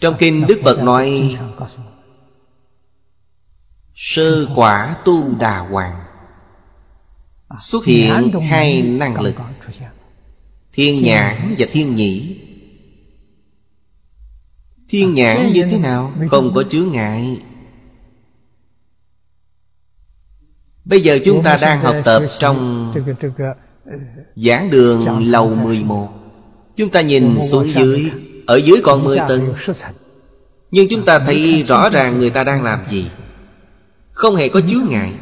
Trong kinh Đức Phật nói Sơ quả tu đà hoàng. Xuất hiện hai năng lực Thiên nhãn và thiên nhĩ. Thiên nhãn như thế nào? Không có chướng ngại. Bây giờ chúng ta đang học tập trong Giảng đường lầu 11 Chúng ta nhìn xuống dưới ở dưới còn 10 tầng. Nhưng chúng ta thấy rõ ràng người ta đang làm gì. Không hề có chướng ngại.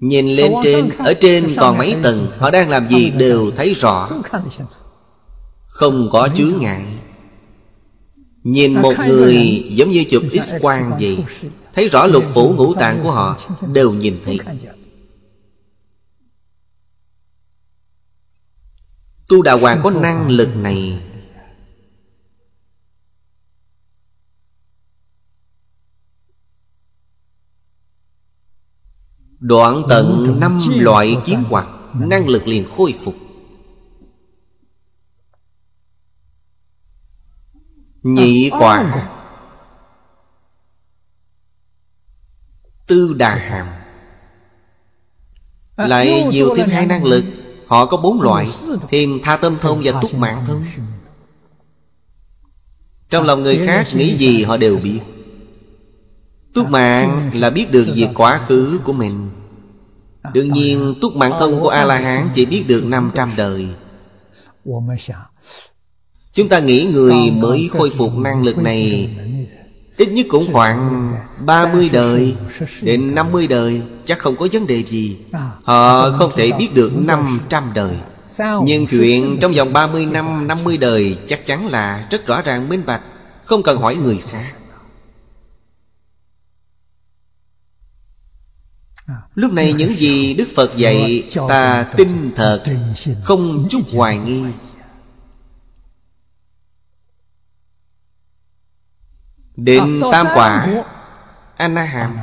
Nhìn lên trên, Ở trên còn mấy tầng, Họ đang làm gì đều thấy rõ. Không có chướng ngại. Nhìn một người giống như chụp x-quang vậy, Thấy rõ lục phủ ngũ tạng của họ, Đều nhìn thấy. Tu Đà Hoàng có năng lực này. Đoạn tận năm loại chiến hoặc Năng lực liền khôi phục. Nhị quả. Tư đà hàm. Lại nhiều thêm hai năng lực Họ có bốn loại Thêm tha tâm thông và túc mạng thông Trong lòng người khác nghĩ gì họ đều biết Túc mạng là biết được việc quá khứ của mình. Đương nhiên, túc mạng thân của A-la-hán chỉ biết được 500 đời. Chúng ta nghĩ người mới khôi phục năng lực này Ít nhất cũng khoảng 30 đời Đến 50 đời, Chắc không có vấn đề gì. Họ không thể biết được 500 đời. Nhưng chuyện trong vòng 30 năm 50 đời Chắc chắn là rất rõ ràng, minh bạch, Không cần hỏi người khác. Lúc này những gì Đức Phật dạy Ta tin thật Không chút hoài nghi. Đến tam quả Anaham.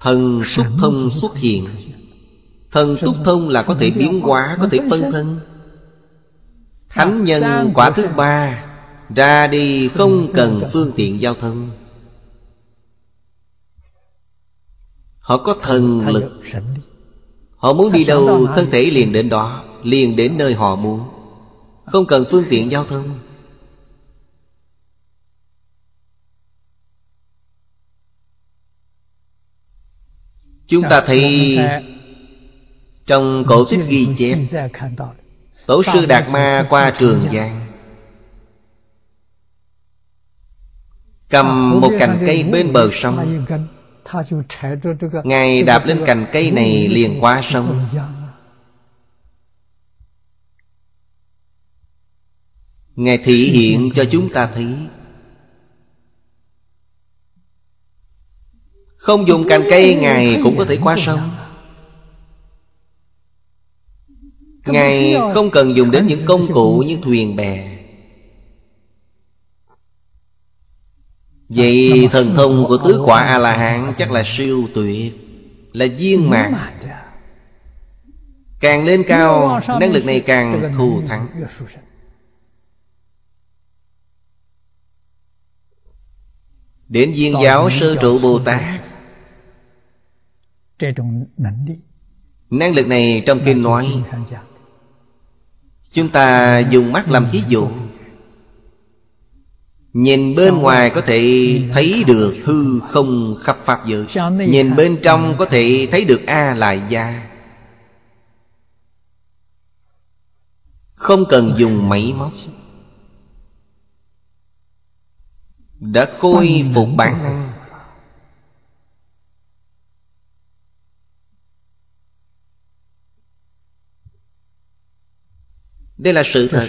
Thần túc thông xuất hiện. Thần túc thông là có thể biến hóa Có thể phân thân. Thánh nhân quả thứ ba Ra đi không cần phương tiện giao thông Họ có thần lực. Họ muốn đi đâu Thân thể liền đến đó Liền đến nơi họ muốn. Không cần phương tiện giao thông. Chúng ta thấy Trong cổ tích ghi chép Tổ sư Đạt Ma qua Trường Giang. Cầm một cành cây bên bờ sông Ngài đạp lên cành cây này liền qua sông. Ngài thị hiện cho chúng ta thấy. Không dùng cành cây Ngài cũng có thể qua sông. Ngài không cần dùng đến những công cụ như thuyền bè Vậy thần thông của tứ quả A-la-hán chắc là siêu tuyệt Là viên mạc Càng lên cao Năng lực này càng thù thắng Đến viên giáo sơ trụ Bồ Tát Năng lực này trong kinh nói Chúng ta dùng mắt làm ví dụ Nhìn bên ngoài có thể thấy được hư không khắp Pháp giới. Nhìn bên trong có thể thấy được A lại gia. Không cần dùng máy móc. Đã khôi phục bản năng. Đây là sự thật